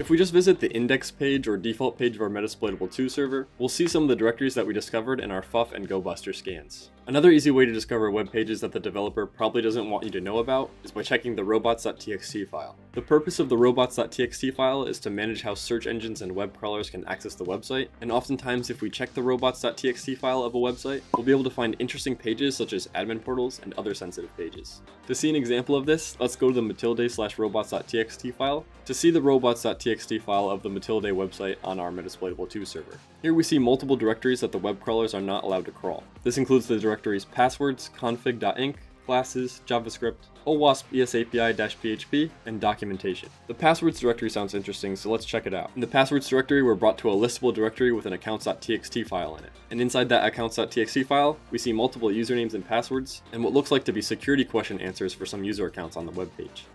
If we just visit the index page or default page of our Metasploitable 2 server, we'll see some of the directories that we discovered in our ffuf and GoBuster scans. Another easy way to discover web pages that the developer probably doesn't want you to know about is by checking the robots.txt file. The purpose of the robots.txt file is to manage how search engines and web crawlers can access the website, and oftentimes if we check the robots.txt file of a website, we'll be able to find interesting pages such as admin portals and other sensitive pages. To see an example of this, let's go to the mutillidae slash robots.txt file to see the robots.txt file of the mutillidae website on our Metasploitable 2 server. Here we see multiple directories that the web crawlers are not allowed to crawl. This includes the directories passwords, config.inc, classes, JavaScript, OWASP ESAPI-PHP, and documentation. The passwords directory sounds interesting, so let's check it out. In the passwords directory, we're brought to a listable directory with an accounts.txt file in it. And inside that accounts.txt file, we see multiple usernames and passwords, and what looks like to be security question answers for some user accounts on the web page.